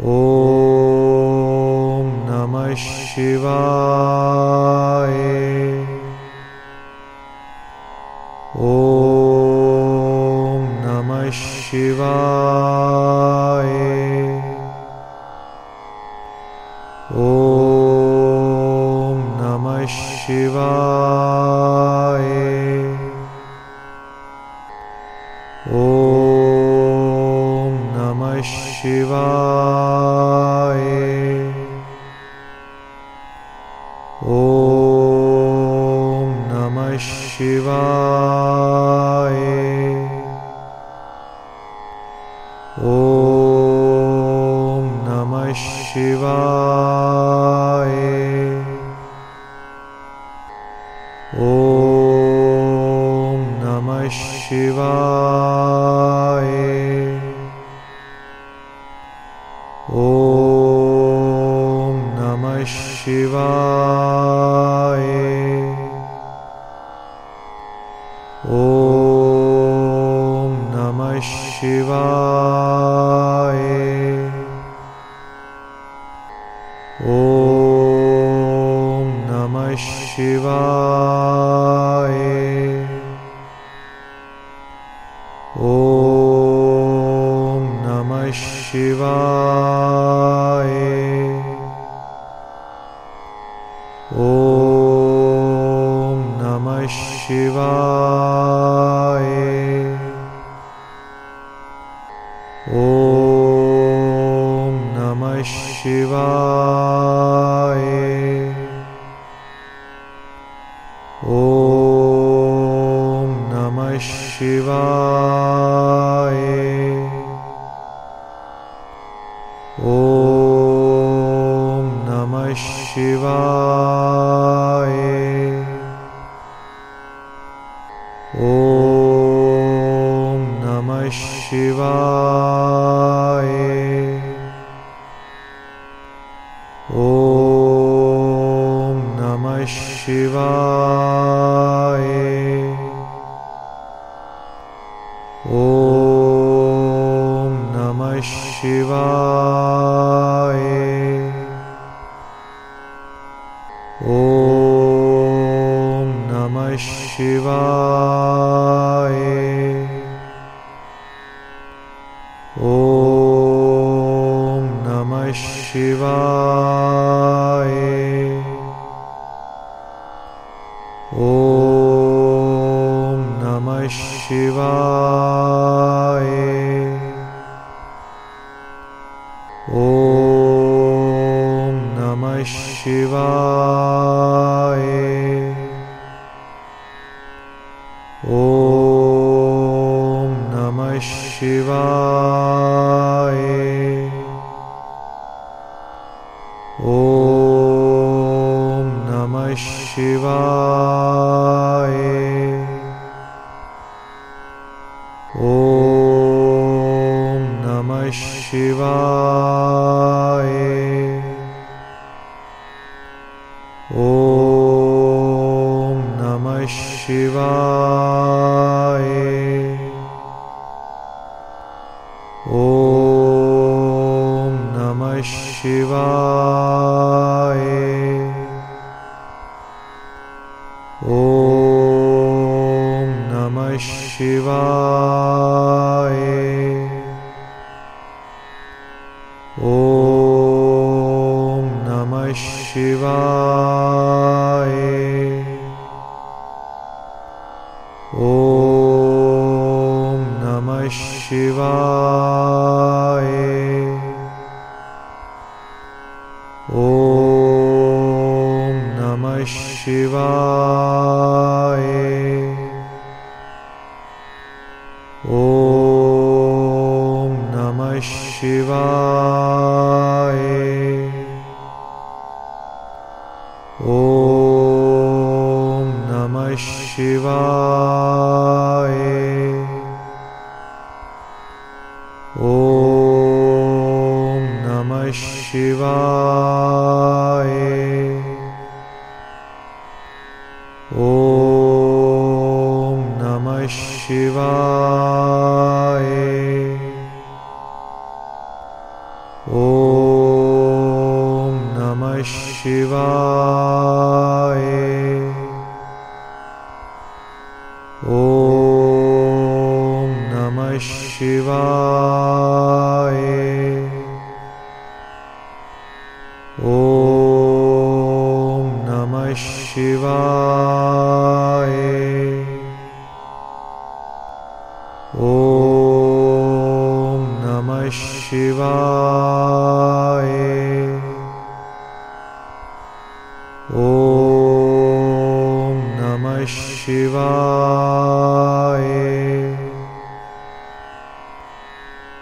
ॐ नमः शिवाय Shiva. शिवाय। ॐ नमः शिवाय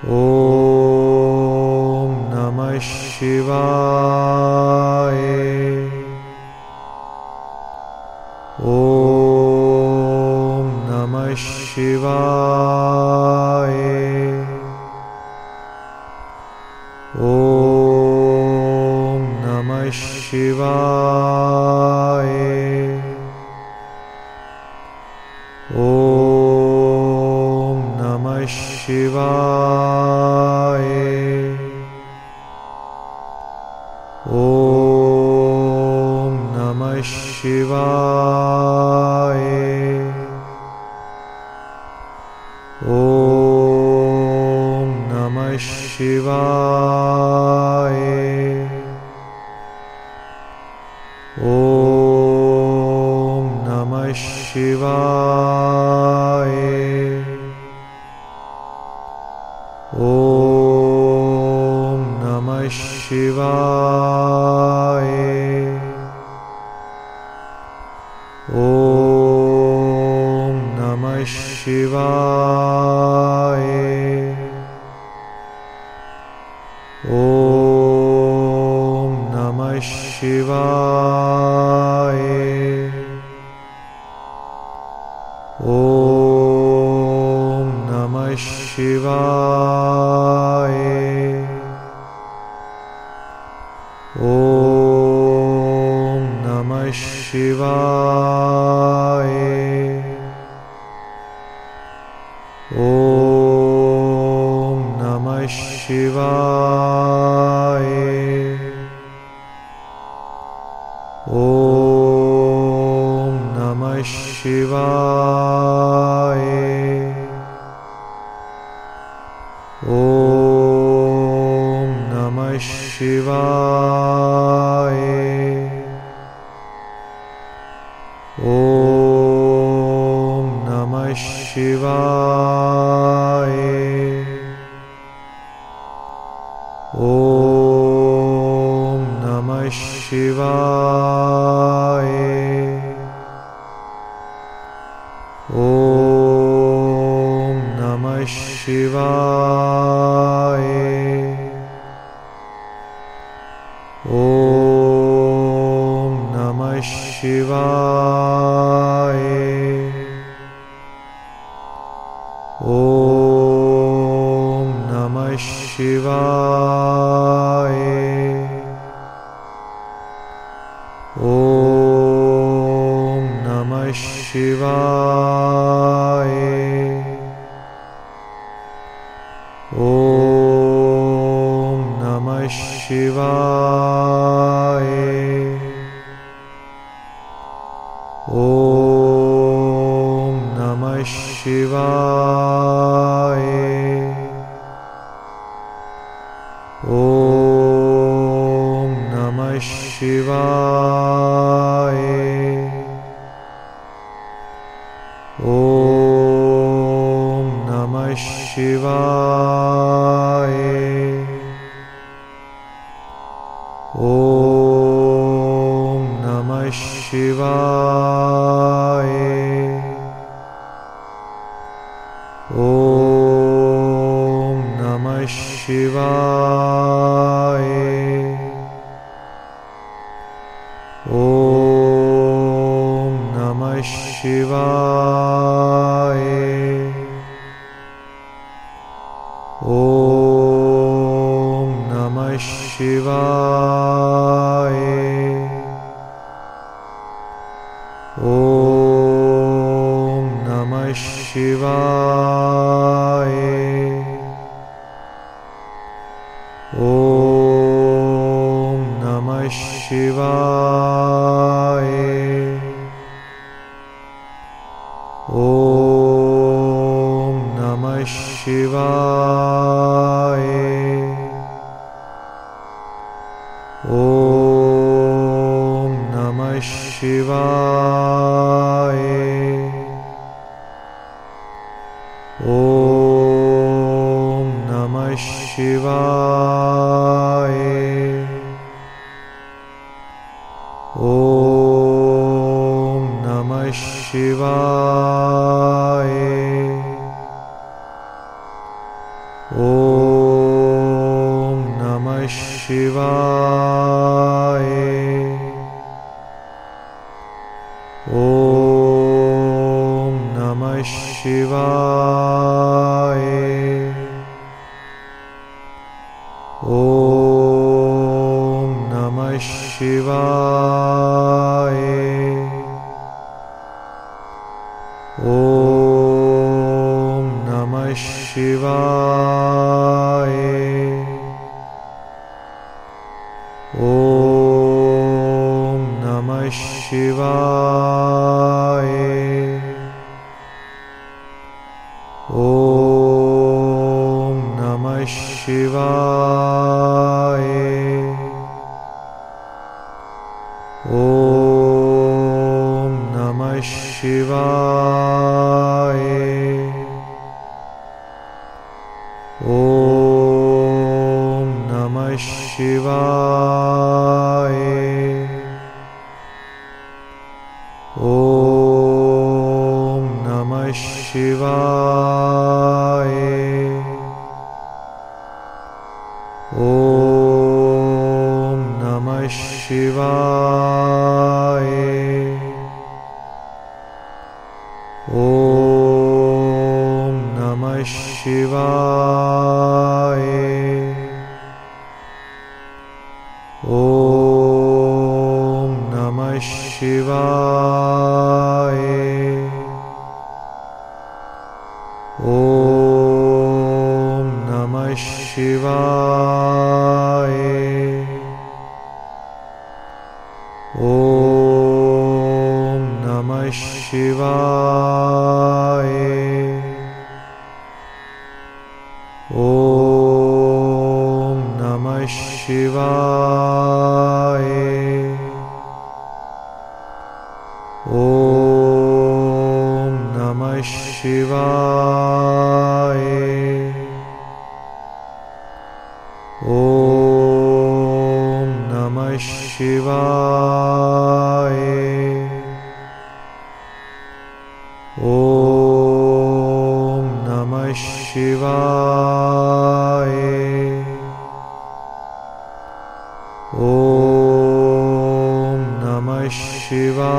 ॐ नमः शिवाय ॐ नमः शिवाय शिवाय शिवाय। ॐ नमः शिवाय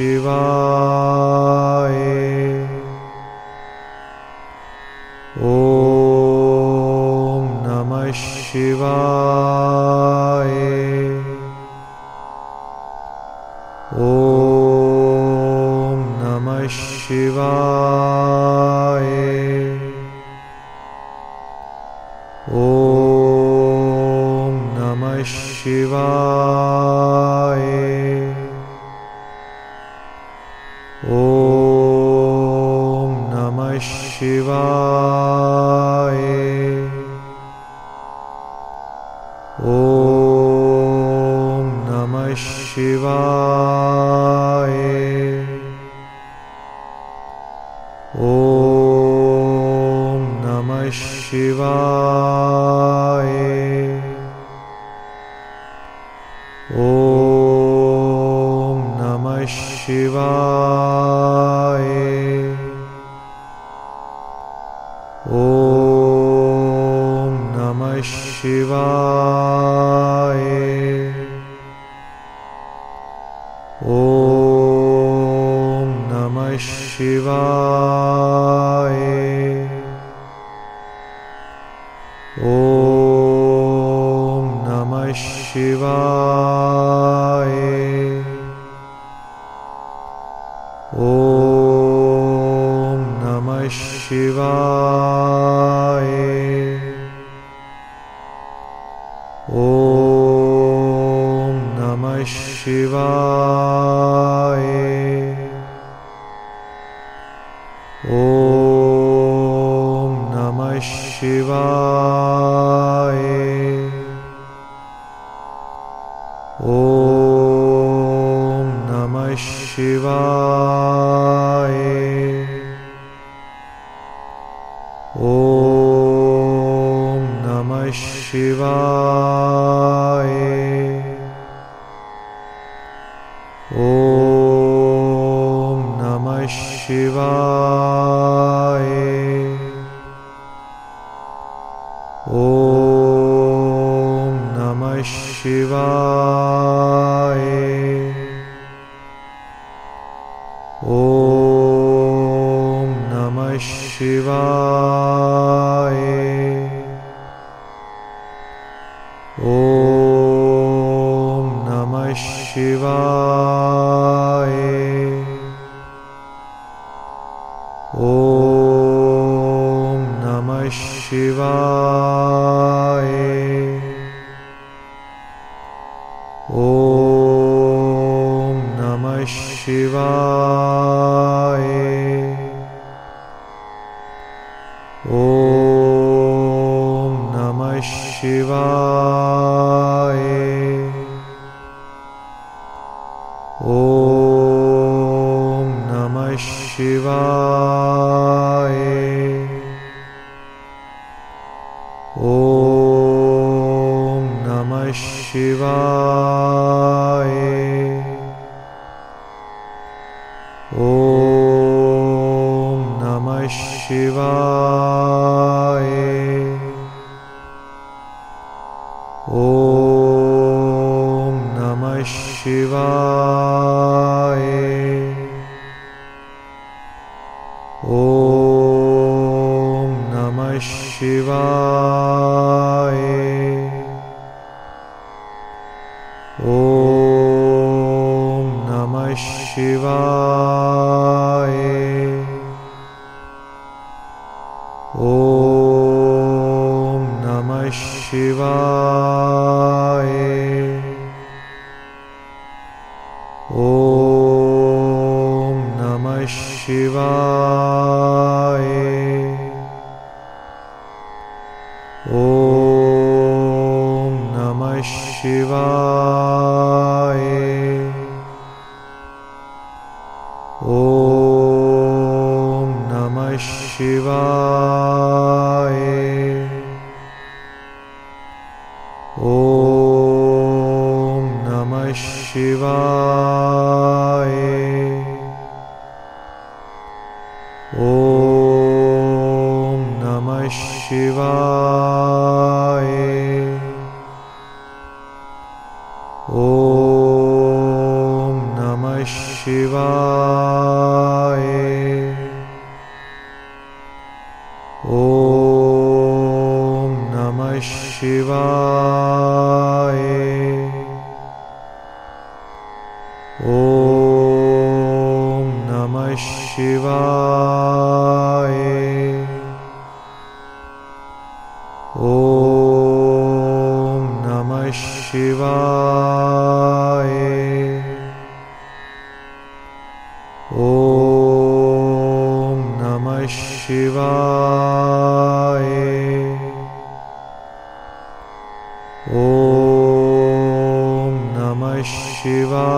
शिवाय ॐ नमः शिवाय शिवा 去吧 शिवाय। ॐ नमः शिवाय।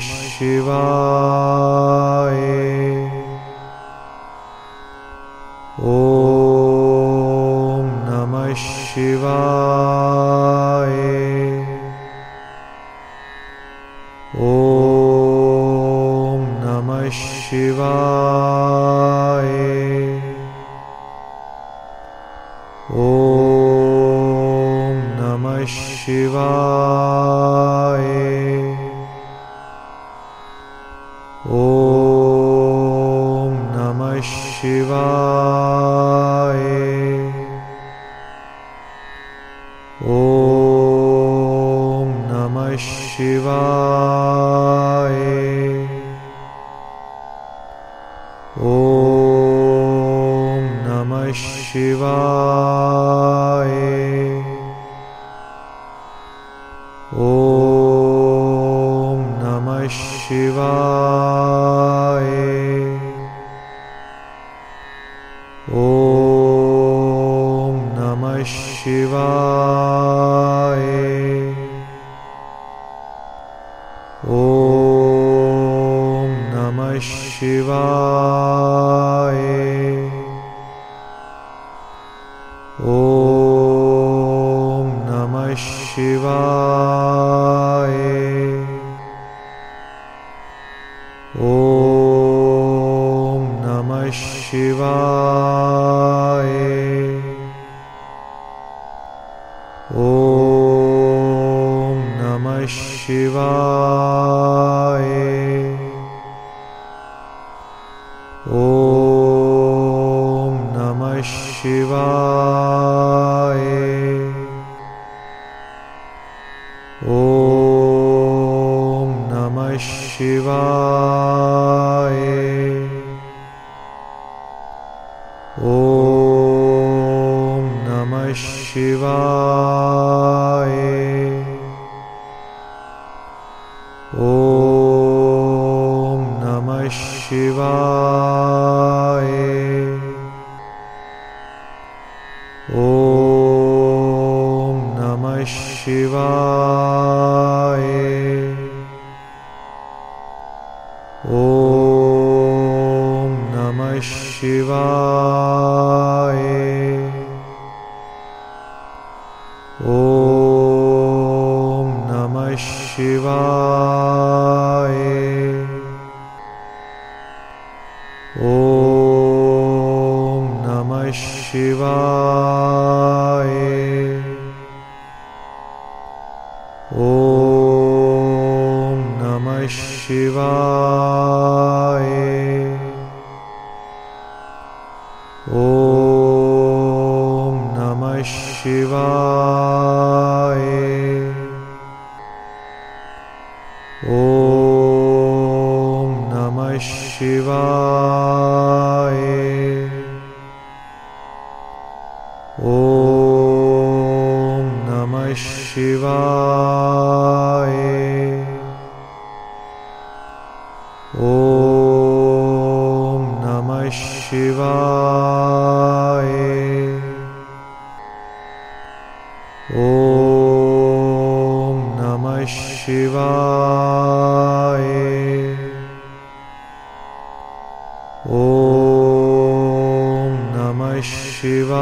शिवा शिवाय। ॐ नमः शिवाय। 去吧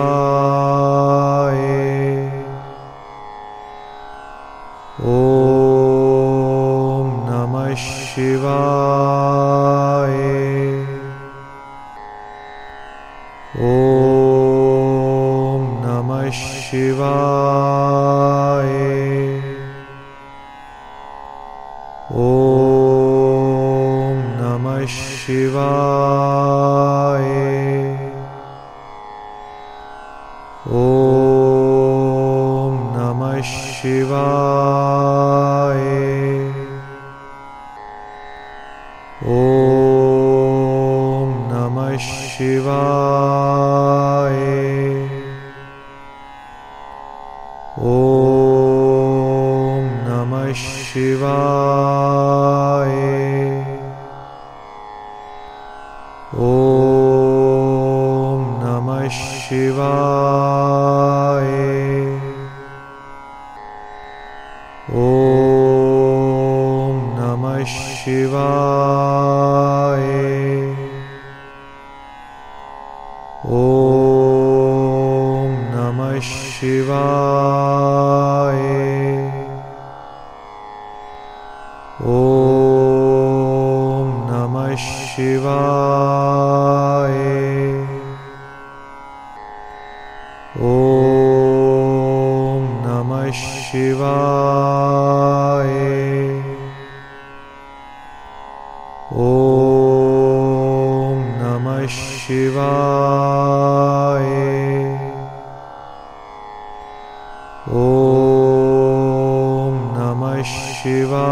ॐ नमः शिवा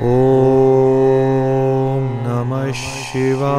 ॐ नमः शिवा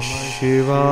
शिवा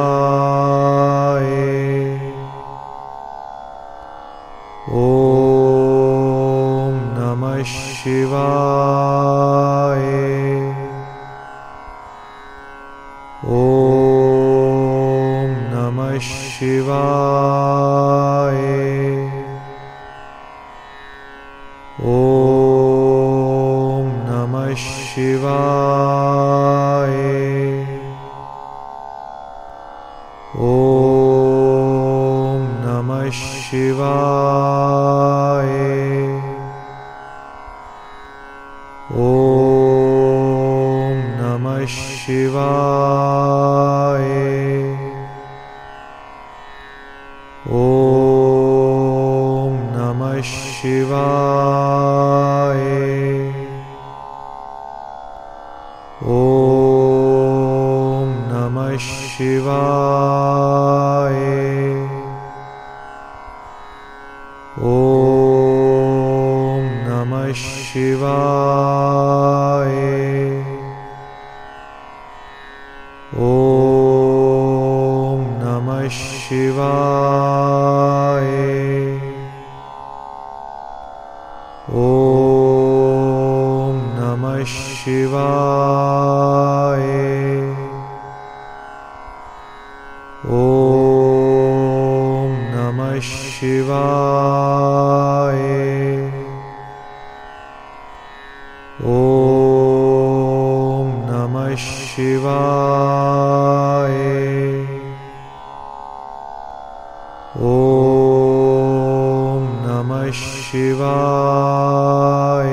शिवाय।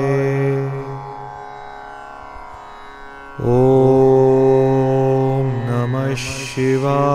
ॐ नमः शिवाय।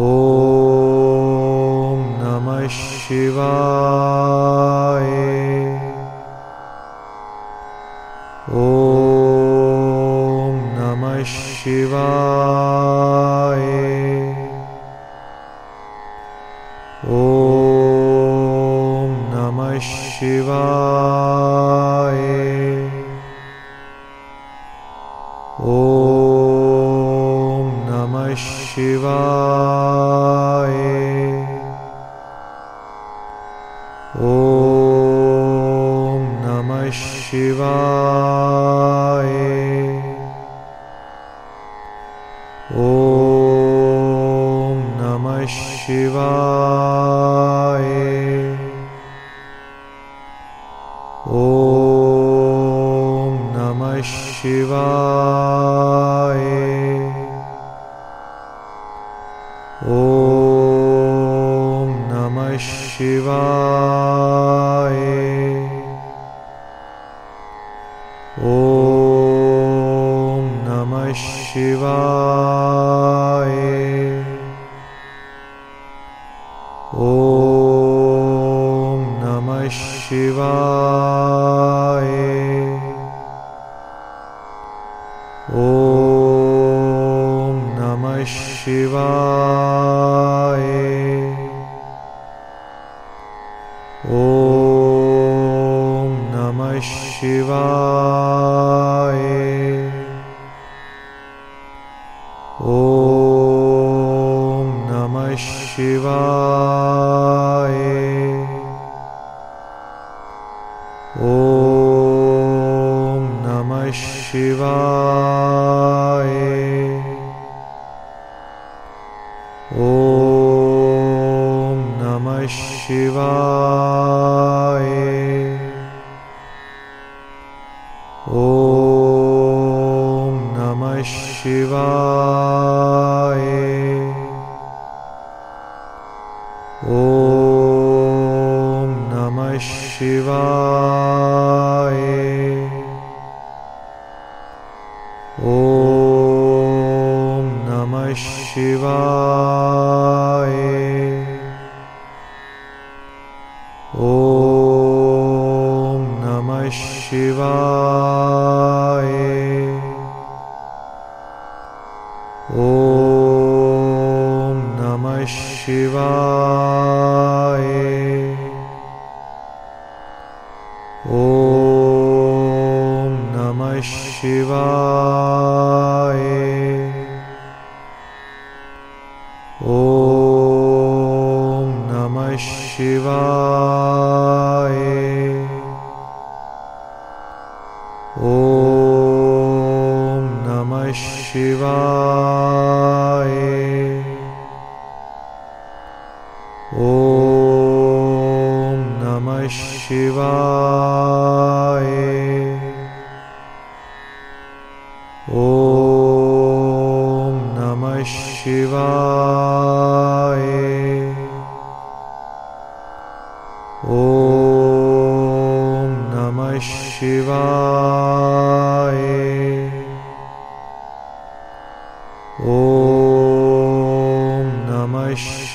ॐ नमः शिवा ॐ नमः शिवा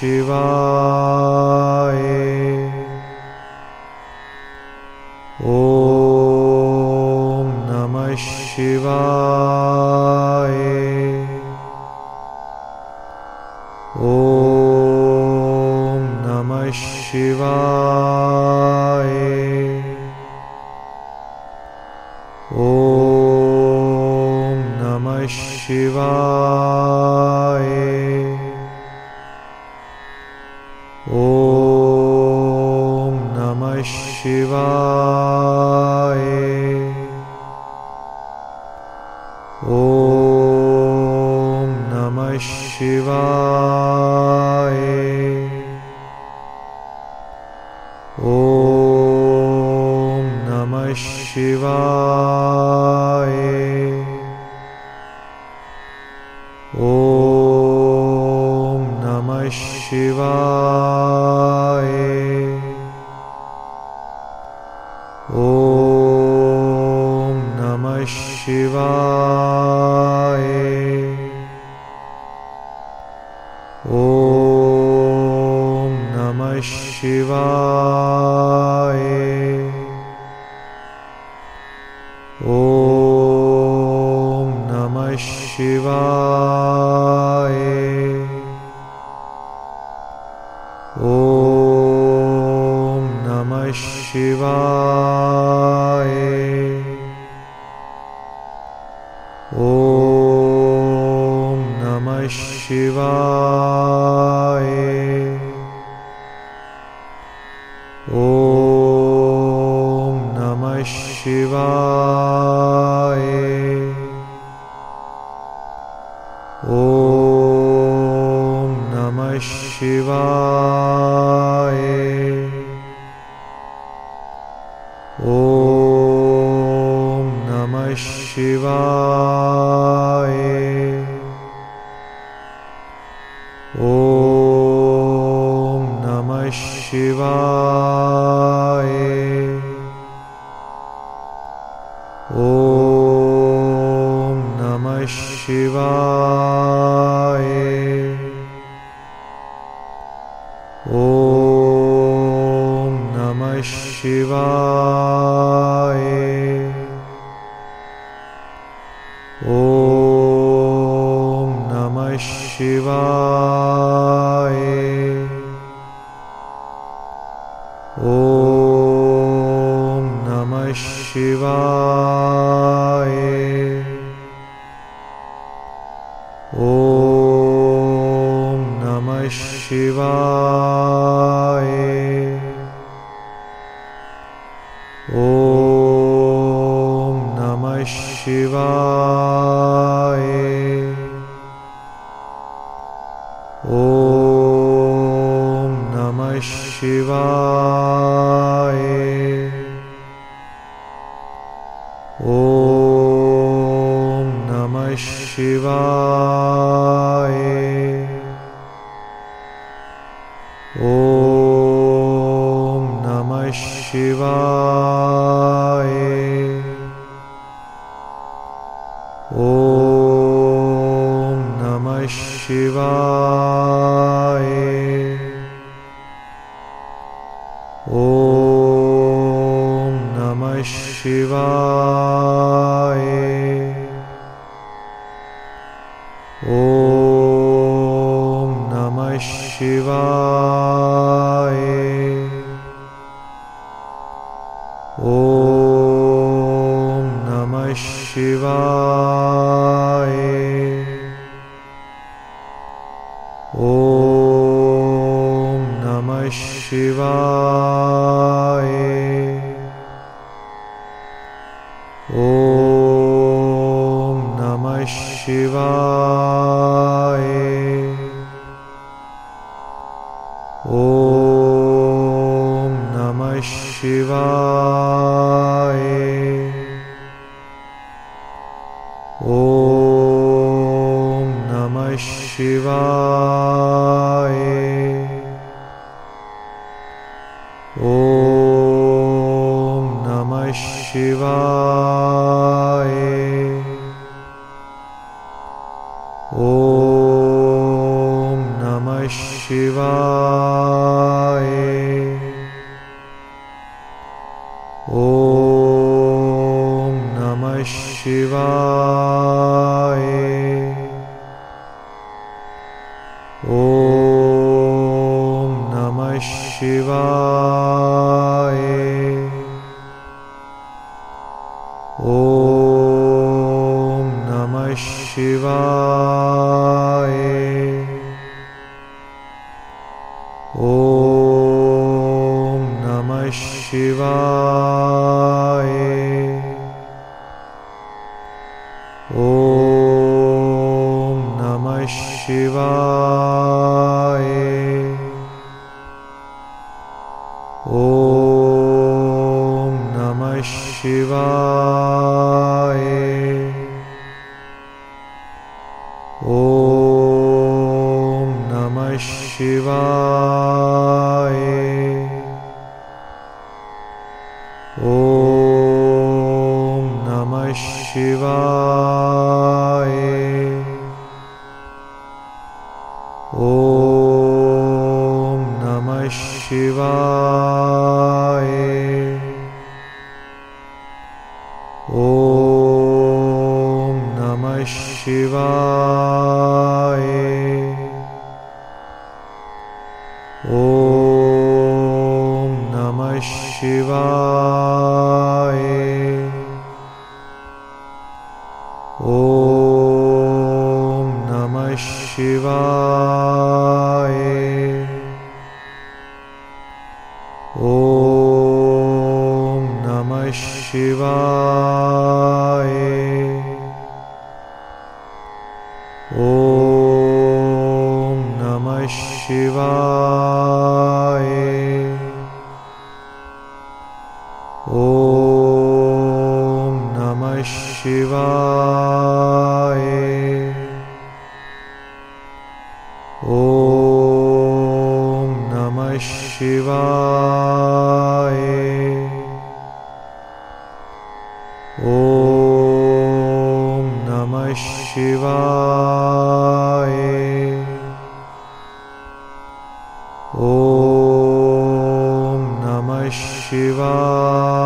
शिवा शिवाय। ॐ नमः शिवाय ॐ नमः शिवाय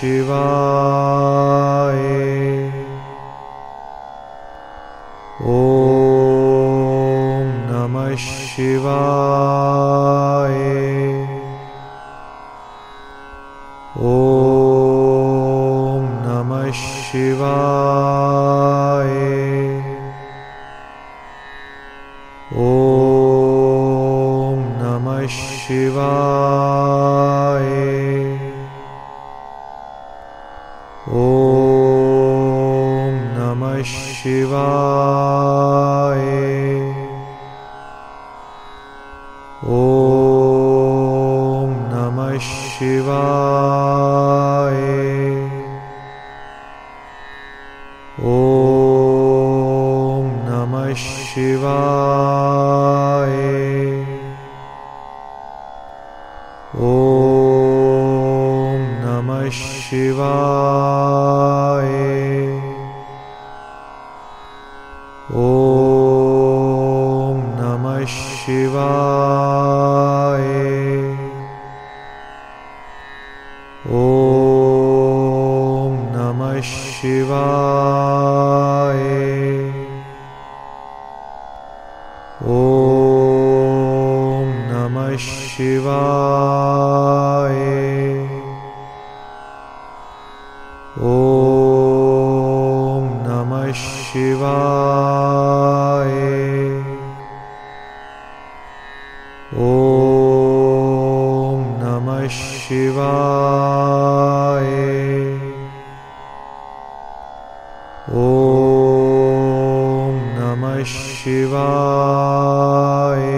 शिवा शिवाय।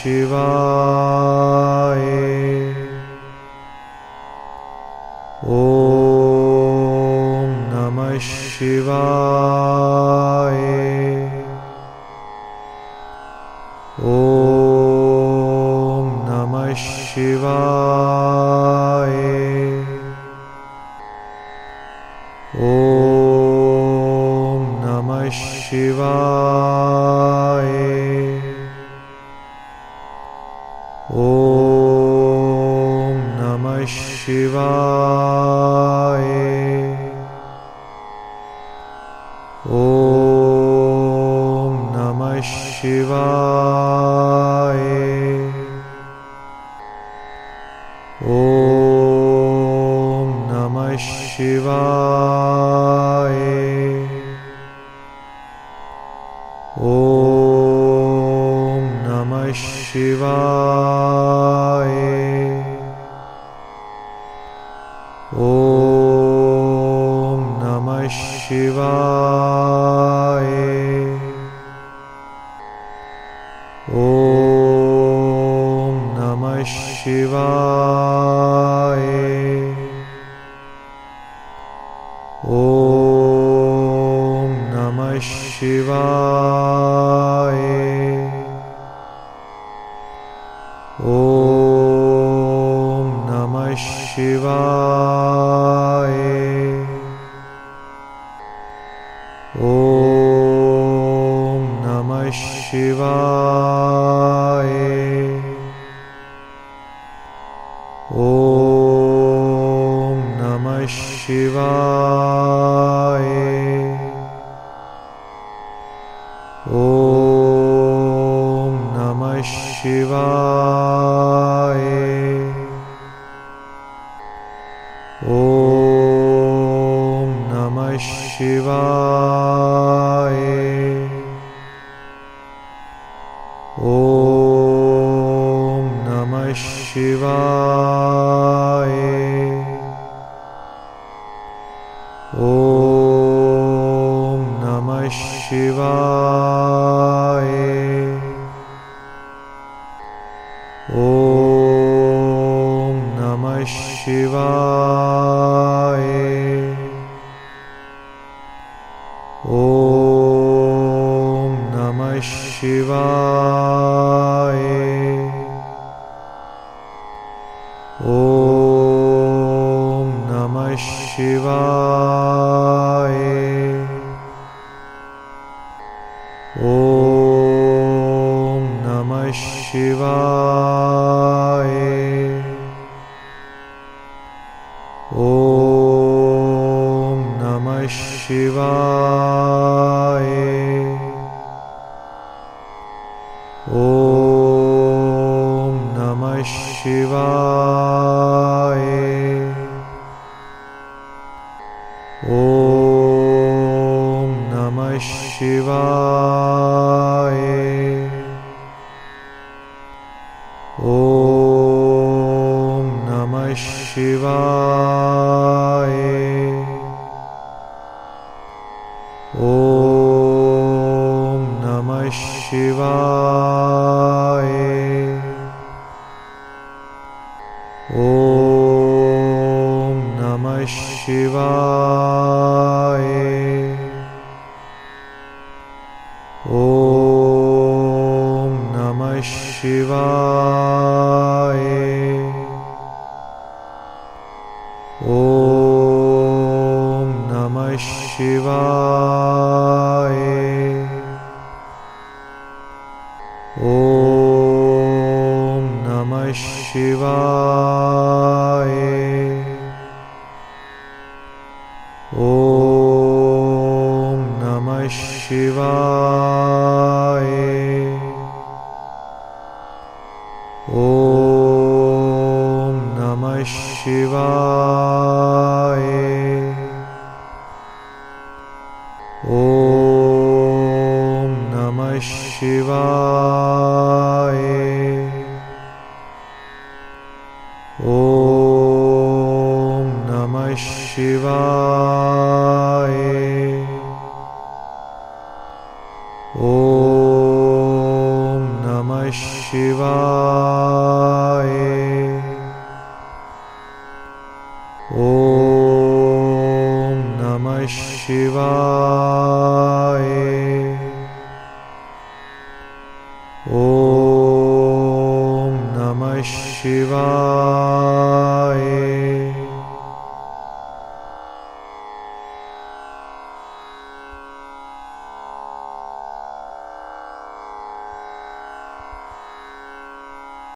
शिवाय। ॐ नमः शिवाय। ॐ नमः शिवाय। शिवा ॐ नमः शिवा